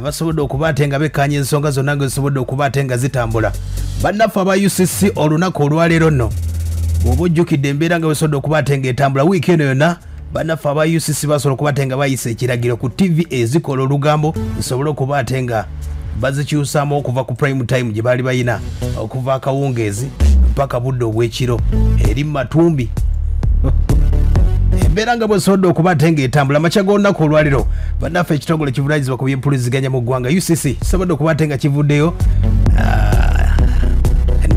abasobodde okuba ate nga bekkanya ensonga zonna nga zisobodde okuba ate nga zitambula. Bannaffe aba ucc olunaku olwaleero nno bw'oba ojjukidde embeera nga wesobodde okuba ate nga etambula wiiki eno yonna bannaffe aba ucc basobola okuba ate nga bayisa ekiragiro ku tv ezikola olugambo zisobole okuba ate nga bazikyusaamu okuva ku prime time gye baali bayina okuva akawungeezi mpaka budde obwekiro. Eri mu matumbi embeera nga bwesobodde okuba ate ngaetambula makya g'olunaku olwaliro bannaffe ekitongole kivunanyizibwa ku byempuliziganya mu ggwanga ucc kisobodde okuba ate nga kivuddeyo. Ah,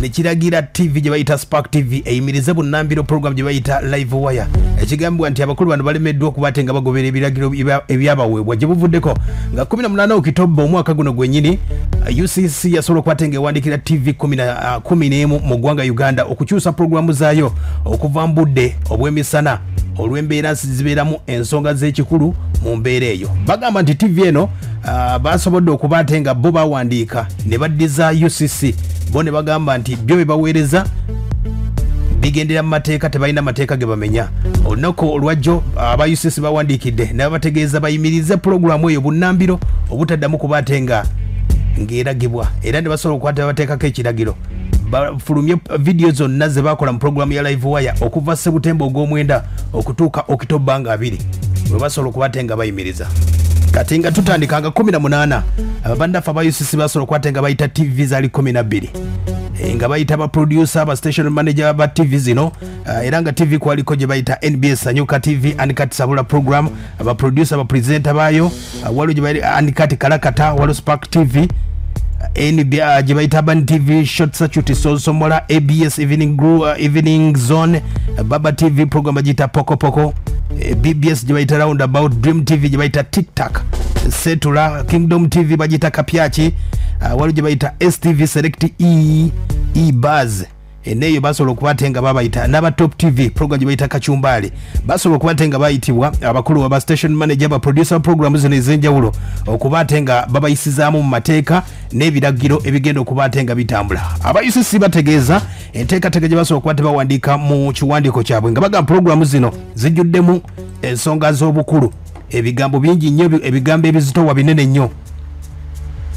nekiragira tv gye bayita spark tv eyimirize bunnambiro program gye bayita live wire. Ekigambibwa nti abakulu bano balemeddwa okuba ate nga bagobera ebiragiro ebya- ebyabaweebwa. Gye buvuddeko nga 18 okitoba omwaka guno gwennyini ucc yasobola okuba ate nga ewandikira tv 11 mu ggwanga uganda okukyusa puroguramu zaayo okuva mu budde obw'emisana olw'embeera zibeeramu ensonga z'ekikulu mu mbeera eyo. Bagamba nti tv eno uh, basobodde okuba ate nga bo bawandiika ne baddiza ucc bo ne bagamba nti byo bye baweereza bigendera mu mateeka tebalina mateeka ge bamenya. Olunaku olwajjo aba ucc bawandiikidde ne babategeeza bayimirize pulogulamu eyo bunnambiro obutaddamu kuba ate nga ng'eragibwa. Era ne basobola okukwata bateekako ekiragiro bafulumye vidiyo zonna ze bakola mu pulogulamu ya live wire okuva sebutemba ogw'omwenda okutuuka okitoba nga abiri. Bwe basobola okuba ate nga bayimiriza. Kati nga tutandika nga 18 ababandaffe aba ucc basobola okuba ate nga bayita tv zaali 12 Eh, nga bayita baproducer ba station manager ba tv zino uh, era nga tv kwaliko gye bayita nbs sanyuka tv anikat sabula program abaproducer bapresenta baayo uh, waliwo gye bayita anikat kalakata waliwo spark tv NB, uh, gye bayita tv short circuit sosomola abs evening, Gru, uh, evening zone uh, baba tv program bagiyita pokopoko uh, bbs gye round about dream tv gye bayita tiktak setula kingdom tv bagiyita kapyaki uh, waliwo gye stv select e, e bas eneeyo basobola okuba ate nga babayita n'aba top tv program gye bayita kacumbali basobola okuba ate nga bayitibwa abakulu aba station manager baproducer program zino ez'enjawulo okuba ate nga babayisizaamu mu mateeka n'ebiragiro ebigenda okuba ate nga bitambula. Aba ucc bategeeza enteekateeka gye basobola okuba tebawandiika mu kiwandiiko kyabwe nga bagamba pulogulamu zino zijjuddemu ensonga z'obukulu ebigambo bingi nnyo ebigambo ebizitowa binene nnyo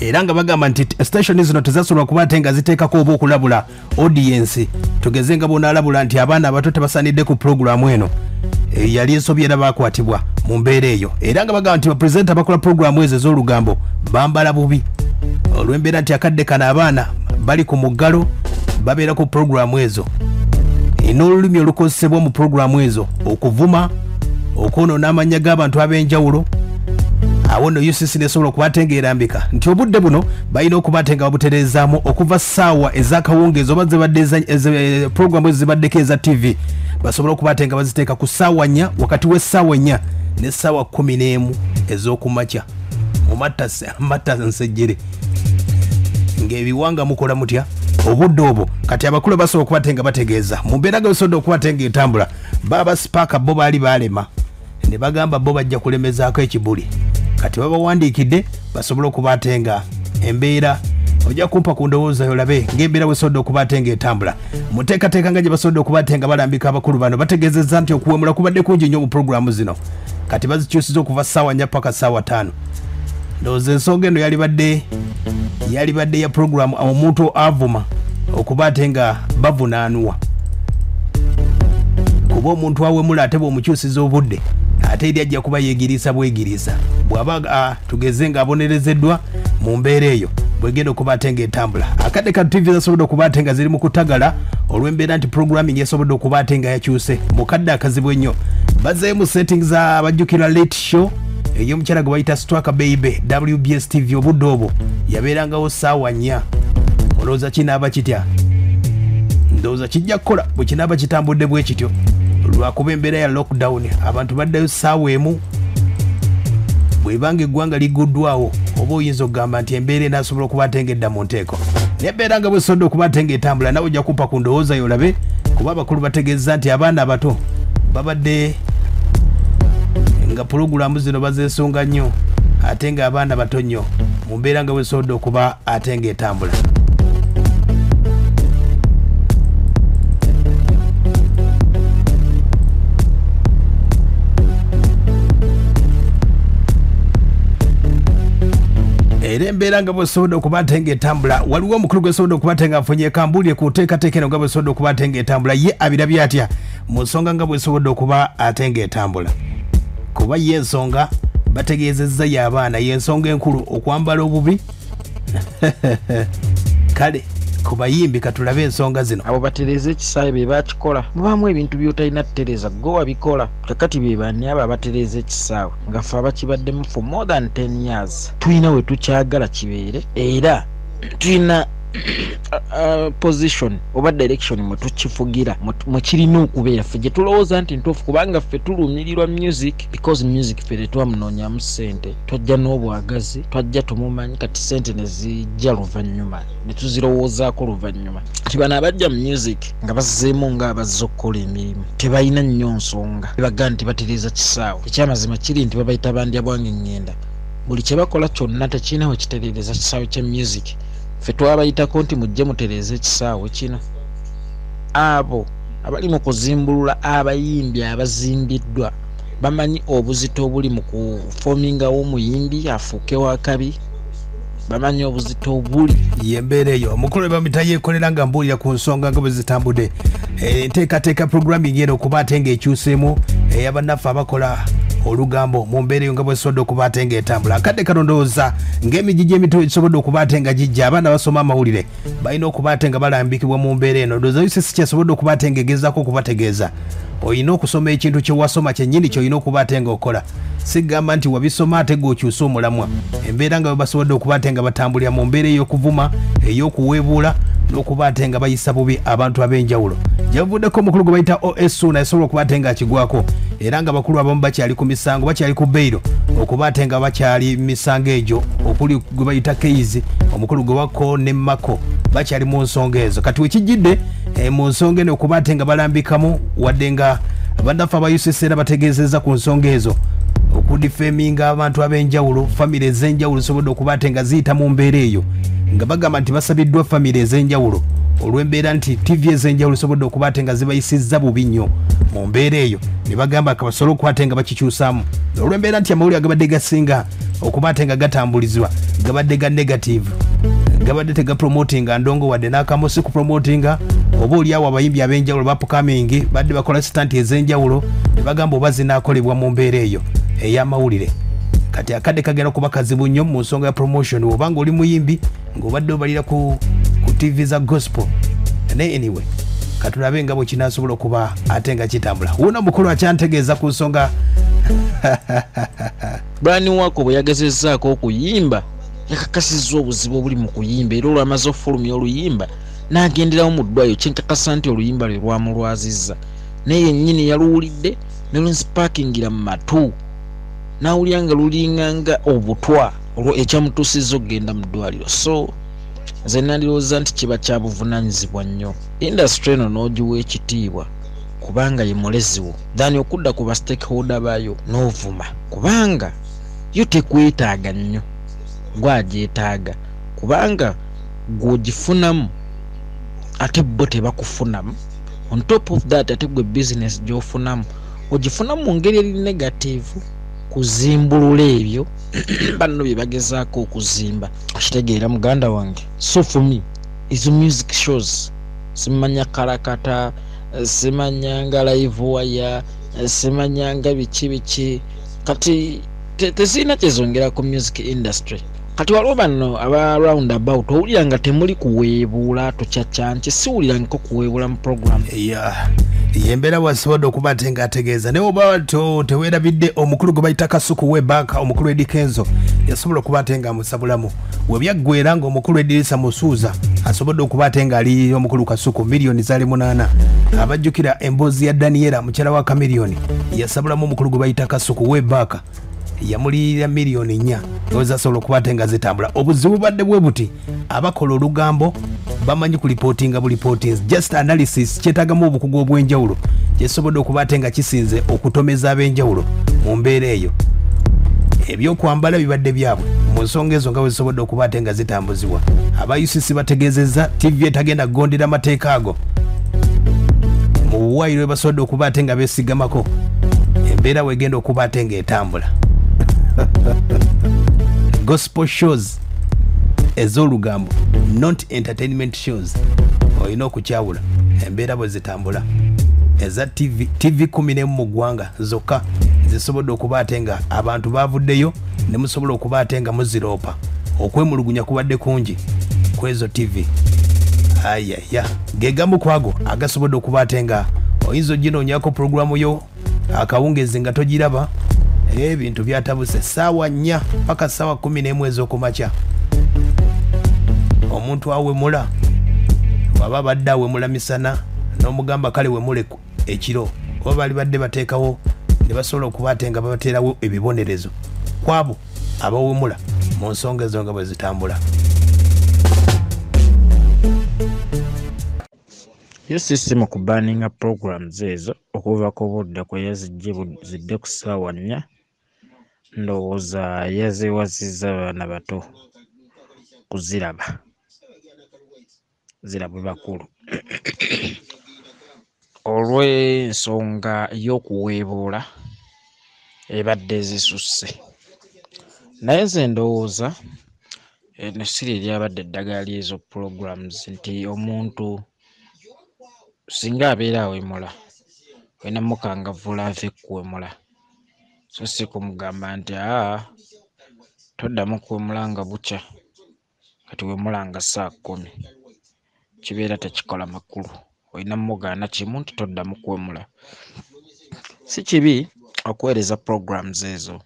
era nga bagamba nti station zino tezasobola kuba ate nga ziteekako oba okulabula audience. Tugeze nga bonaalabula nti abaana abato tebasanidde ku puroguramu eno. E, yali ensobi era bakwatibwa mu mbeera eyo. Era nga bagamba nti baprezenta bakola puroguramu ezo ez'olugambo bambala bubi. Olw'embeera nti akadde kano abaana bali ku muggalo babeera ku puroguramu ezo. N'olulimi olukozesebwa mu puroguramu ezo okuvuma okwonoona amanya g'abantu ab'enjawulo awo no ucc nesobola okuba ate ngaerambika nti obudde buno balina okuba ate nga babutereezaamu okuva saawa ezakawungeezi oba zibadde eze- puroguramu ezo zibaddeko eza tv basobole okuba ate nga baziteeka ku saawa nnya wakati w'essaawa nnya n'essaawa kumi n'emu ez'okumakya mumatta nsejjere. Ng'ebiwanga mukola mutya? Obudde obwo kati abakulu basobola okuba ate nga bategeeza. Mu mbeera nga bisobodde okuba ate nga etambula baba sipaaka bo baali balema ne bagamba bo bajja kulemezaako ekibuli kati babawandiikidde basobole okuba ate nga embeera. Ojja kumpa ku ndowooza yo olabe ng'embeera bwesobodde okuba ate nga etambula. Muteekateeka nga gye basobodde okuba ate nga balambika abakulu bano bategeezezza nti okuwemula kubadde kungi nnyo mu puroguramu zino. Kati bazikyusiza okuva ssaawa nnya paka ssaawa ttaano. Ndowooza ensonga eno yalibadde yalibadde ya puroguramu omuntu avuma okuba ate nga bavunaanwa. Kuba omuntu awemula ate bw'omukyusiza obudde ate eri ajja kuba yeegiriisa bwegiriisa bw'aba ah, tugeze ng'abonerezeddwa mu mbeera eyo bwegenda okuba ate ng'etambula. Akadde ka tv zasobodde okuba ate nga ziri mu kutagala olw'embeera nti programming esobodde okuba ate nga yakyuse. Mu kadde akazibu ennyo. Bazzeeyo mu settings abajjukira late show ey'omukyala gwe bayita stwaka beibe wbs tv obudde obwo. Yabeerangawo saawa nnya. Olowooza kinaaba kitya? Ndowooza kijja kukola bwe kinaaba kitambudde bwe kityo lwakuba embeera ya lockdown abantu baddayo saawa emu. Bwebanga eggwanga liguddwawo oba oyinza okugamba nti embeera enaasobola okuba ate nga edda mu nteeko? Nembeera nga bwesobodde okuba ate nga etambula nawe ojja kumpa ku ndowooza yo olabe kuba abakulu bategeeza nti abaana abato babadde nga pulogulamu zino bazeesunga nnyo ate nga abaana bato nnyo mu mbeera nga bwesobodde okuba ate nga etambula era embeera nga bwesobodde okuba ate ngaetambula waliwo omukulu gwesobodde okuba ate nga afunye kambulye ku nteekateeka eno nga bwesobodde okuba ate ngaetambula ye abirabye atya? Mu nsonga nga bwesobodde okuba ate ngaetambula kuba ye ensonga bategeezezza y'abaana yensonga enkulu okwambala obubi. Kale ku bayimbi katulabe ensonga zino. Abo batereza ekisaawe be bakikola mubaamu ebintu byotalina tutereza gwe wabikola. Kakati be bani abo abatereza ekisaawe nga ffe abakibaddemu for more than 10 years tulina we tukyagala kibeere era tulina position oba direction mwe tukifugira mwe kirina okubeera ffe. Gye tulowooza nti ntuufu kubanga ffe tulumirirwa music because music ffe tetwamunoonyamu ssente twajja n'obwagazi twajja tumumanyi kati ssente ne zijja luvannyuma ne tuzirowoozaako luvannyuma. Ti bano abajja mu music nga bazzeemu nga abazze okukola emirimu tebalina nnyo nsonga. Bebagaa nti batereeza kisaawe. Ekyamazima kiri nti babayita bandya bwange ngenda. Buli kye bakola kyonna tekirina we kitereereza kisaawe kya music ffe twabayitako nti mujje mutereeza ekisaawe kino. Abo abali mu kuzimbulula abayimbi abazimbiddwa bamanyi obuzito obuli mu kufomingawo omuyimbi afuuke wakabi bamanyi obuzito obuli. Yembeera eyo. Omukulu bamita yekolera nga mbuulira ku nsonga nga bwe zitambudde. Enteekateeka programming eno okuba ate ngaekyuseemu eyabannaffe abakola olugambo mu mbeera eyo nga bwesobodde okuba ate ngaetambula akadde kanondowooza ng'emigi gy'emito gisobodde okuba ate nga gijja abaana basoma amawulire balina okuba ate nga balambikibwa mu mbeera eno. Ndowooza usisi kyasobodde okuba ate ngaegezaako okubategeeza. Olina okusoma ekintu kyewasoma kyennyini kyolina okuba ate ngaokola sigamba nti wabisoma ate gweokyusa omulamwa. Embeera nga bwe basobodde okuba ate nga batambulira mu mbeera ey'okuvuma ey'okuweebuula n'okuba ate nga bayisa bubi abantu ab'enjawulo. Gyavuddeko omukulu gwe bayita osu nayesobola okuba ate nga akigwako era nga bakulu abamu bakyali ku misango bakyali ku beiro okuba ate nga bakyali misango egyo. Okuli gwe bayita keizi omukulu gwe wako ne mako bakyali mu nsonga ezo. Kati wekijjidde e, mu nsonga eno okuba ate nga balambikamu wadde nga bannaffe aba ucc era bategeezeza ku nsonga ezo okudifeminga abantu ab'enjawulo famire ez'enjawulo zisobodde okuba ate nga ziyita mu mbeera eyo nga bagamba nti basabiddwa famire ez'enjawulo. Olw'embeera nti tv ez'enjawulo zisobodde okuba ate nga zibayisizza bubi nnyo mu mbeera eyo ne bagamba kabasobole okuba ate nga bakikyusaamu olw'embeera nti amawulire agabadde gasinga okuba ate nga gatambulizibwa gabadde ga negative gabadde tegapromotinga ndongo wadde n'akamu si kupromotinga oba oliawo abayimbi ab'enjawulo bapukamingi badde bakola sitanti ez'enjawulo ne bagamba oba zinaakolebwa mu mbeera eyo ey'amawulire. Kati akadde kagenda kuba kazibu nnyo mu nsonga ya promotion obanga oli muyimbi ng'obadde obalira ku, ku tv za gospel. Naye anyway katulabe nga bwe kinasobola okuba ate nga kitambula. Wuuna omukulu akyantegeeza ku nsonga. Brani wako bwe yagezezzaako okuyimba yakakasizza obuzibu obuli mu kuyimba era olwamaze okufulumya oluyimba n'agenderawo mu ddwayo kyenkakasa nti oluyimba lwe lwamulwazizza. Naye yennyini yaluwulidde ne lwensipakingira mu matu n'awulira nga lulinganga obutwa olwo ekyamutuusizza okugenda mu ddwaliro. So nze nalirowooza nti kiba kya buvunanyizibwa nnyo. Indasitule eno n'ogiwa ekitiibwa kubanga ye mulezi wo. Thani okudda ku bastakeholder baayo n'ovuma kubanga yo tekwetaaga nnyo gwagyetaaga kubanga gweogifunamu ate bo tebakufunamu. On top of that ate gwe business gyofunamu ogifunamu mu ngeri eri negative kuzimbulula ebyo banno bye bagezaako okuzimba. Okitegeera muganda wange so for me ezo music shows simanya kalakata simanyanga live waya simanyanga biki biki. Kati tezirina kyezongera ku music industry kati waliwo bano aba round about owulira nga temuli kuweebuula tokyakyanki siwulirangako kuweebuula mu program. Ya yembeera bwasobodde okuba ate ngaategeeza naye oba teweerabidde omukulu gwe bayita kasuku webanka omukulu edikenzo yasobola okuba ate nga amusabulamu. Webyaggwera nga omukulu edirisa musuuza asobodde okuba ate ngaali omukulu kasuku miliyoni zaali munaana. Abajjukira emboozi ya daniyera mukyala wa kamiliyoni yasabulamu omukulu gwe bayita kasuku webanka yamuliyirira miliyoni nnya. Ezasobola okuba ate nga zitambula. Obuzibu badde bwe buti abakola olugambo bamanyi kulipootinga bulipootings just analysis kyetagamu obukugu obw'enjawulo kyesobodde okuba ate nga kisinze okutomeza ab'enjawulo mu mbeera eyo. Ebyokwambala bibadde byabwe. Mu nsonga ezo nga wezisobodde okuba ate nga zitambuzibwa aba ucc bategeezezza tv etagenda kugondera amateeka ago. Mu buwayiro basobodde okuba ate nga beesigamako embeera wegenda okuba ate ngaetambula gospel shows ez'olugambo not entertainment shows olina okukyawula embeera bwe zitambula. Eza tv tv 1 mu ggwanga zokka zisobodde okuba ate nga abantu bavuddeyo ne musobola okuba ate nga muziroopa. Okwemulugunya kubadde kungi ku ezo tv ayaya gegamu kwago agasobodde okuba ate nga oyinza oginoonyako puroguramu yo akawungezi nga togiraba ebintu byatabuse saawa nnya paka saawa 11 ez'okumakya omuntu awemula waba abadde awemula misana n'omugamba kale wemule ku- ekiro oba bali badde bateekawo ne basobola okuba ate nga babateerawo ebibonerezo. Kwabo abawemula mu nsonga ezo nga bwe zitambula. UCC mu kubaaninga programs ezo okuva ku budde kwe yazijje zidde ku ssaawa nnya ndowooza yazeewazizza abaana bato kuziraba. Zirabwe bakulu. Olw'ensonga y'okuweebuula ebadde zisusse naye nze ndowooza eno siri eryabadde eddagala ly'ezo programs nti omuntu singa abeera awemula olina mukangavvula ave kuwemula so si kumugamba nti aa toddamu kuwemula nga bukya kati wemula nga saa kkumi kibeera tekikola makulu. Olina mugaana kimu nti toddamu kuwemula si kibi okuweereza programs ezo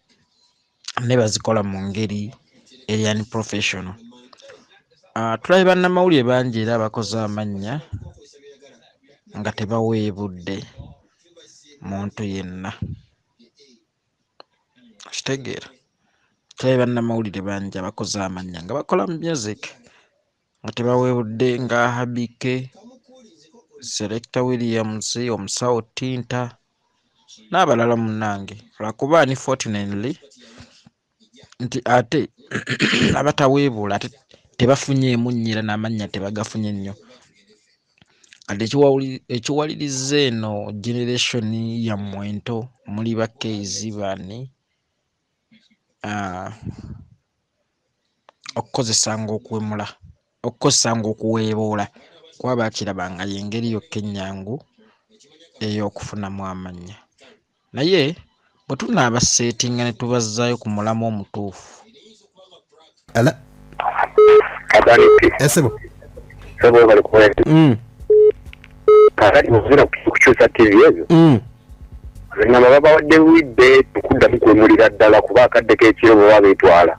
ne bazikola mu ngeri eri unprofessional uh, tulabe bannamawulire bangi era abakoze amannya nga tebaweebudde muntu yenna kitegeera tulabe bannamawulire bangi abakoze amannya nga bakola mu music. Nga tebaweebudde nga habike selector williams omusawo tinta n'abalala munnange. Lwakuba unfortunately nti ate abataweebuula ate tebafunyeemu nnyira n'amannya tebagafunye nnyo kati ekiwaliriza eno generation yammwe ento muli bakeizi bani okukozesanga okuwemula okukozesanga okuweebuula kuba bakirabanga yengeri yokka ennyangu ey'okufunamu amannya naye bwe tunaabaseetinga ne tubazzaayo ku mulamu omutuufu. Ala. Esebo sebo bali kuwete mm, kakati bwozira kukyusa tv ezo. Mm. Ngamba babawadde widde tukuddamu kwemulira ddala kuba akaddeko ekiro bwe babetwala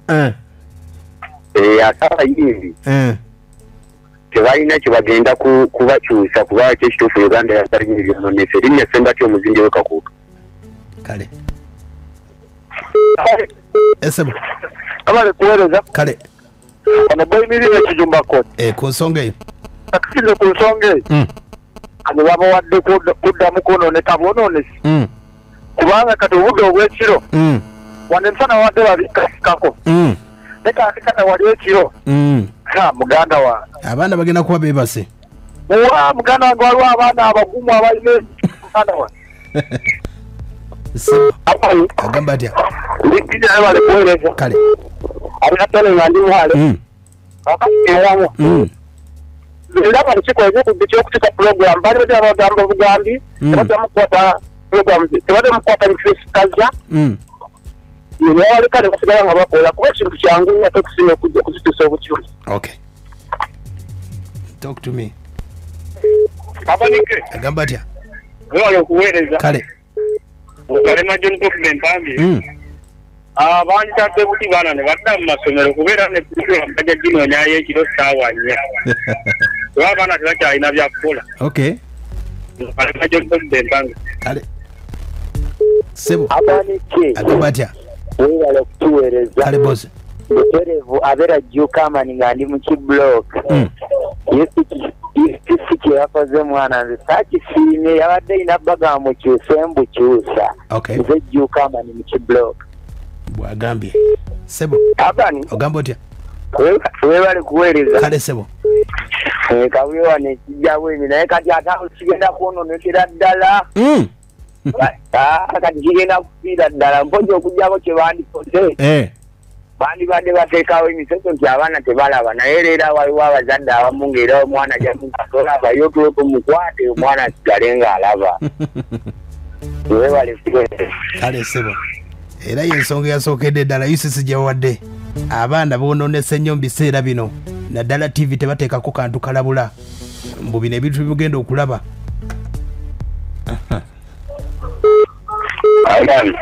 Eh, ate abayimbi eh. tebalina kye bagenda ku- kubakyusa kuba kyekituufu uganda yasalinyebyononese erinnya semba kyomuzindi wekakuutu kale. Esebo abali kuweereza. Kale. Ono boyimirira ekijumba koti eh, ku nsonga eyo. Akasize ku nsonga eyo. Mm, abo babawadde kudda- kuddamu kwononeka bwononesi mm, kubanga kati obudde obw'ekiro mm, wano emisana wadde babikasikako. Mm, ne kati kati wali ekiro. Mm. muganda wange abaana bagenda kuba bebase wa muganda wange waliwo abaana abagumu abalina muganda wange agamba atya? Kuweereza. Kale. Abinatole nga ndi mwale. Mm, mm, kyokutika program abagamba obugambi Mm. Tebadde mukwata nikrisikaza mm. newaleka ne nga bakola kuba ekintu kyangu ate okusinga okujja kuzitusa talk to me. Abanike agamba atya? Wewala okuweereza. Kale. Okalema john document ambi Mm, banjitadde buti baana ne badda mu masomero kubeera ne program bajja ginoonyayo ekiro saawa nnya kuba abaana tebakyalina byakukola okay kalema john document ambi kale sebo. Abanike agamba atya wewala okutuweereza kale bose buterevu abeera jukamani nga ndi mu kiblok Mm, si kyeyakoze mwana nze sakisiimye yabadde ayina baga mukyuse mbukyusa okay. Nze jukamani mu kiblok bwagambye sebo. Abani? Ogamba otya webale kuweereza kale sebo. Kabuye wano ekijja bwemi naye kati ate awo kigenda kwononekera ddala Mm, Ah, kati kigenda kufiira ddala mpoja okugjako kye bandikoze. Eh, bandibadde bateekawo emisoso nti abaana tebalaba naye leero waliwo abazadde abamu ngaera omwana jamukatolabayo tuleke mukwate omwana asigale ng'alaba. Kale sebo era yensonga yasookedde ddala ucc gyewadde abaana boononesa ennyo mu biseera bino naddala tv tebateekako kantu kalabula. Mbu bino ebintu bimugenda okulaba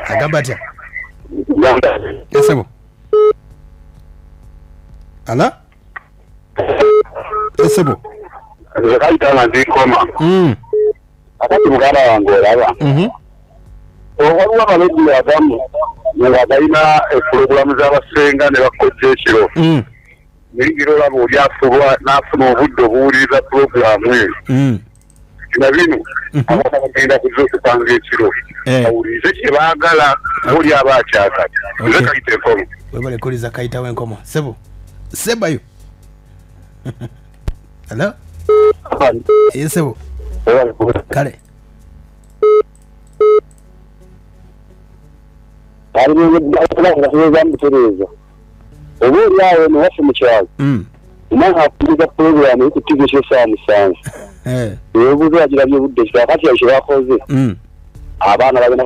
agamba atya? Esebo ala? Esebo kayitanga nzinkoma Mm, akati muganda wange olaba mhm. waliwo abalejjiro agamu nga balina epulogulamu z'abasenga ne bakojja ekiro. Mm, naye olaba oli afulwa n'afuna obudde obuwuliriza pulogulamu eyo na bino abaana bagenda kuza okupanga ekiro bawulirize kye baagala oli aba akyagala nze kayita enkomo webale kuliza kayitawo enkomo sebo sebayo ala ye sebo. Kale alimugasoboza mutereeza oba oli awo newaffe mu kyalo Omwana akuliza puroguramu ekutivi kyesaawa musanvu eh, ebibuuzo bagirabye obudde kakati yakyo kye bakoze. Mm. abaana bagenda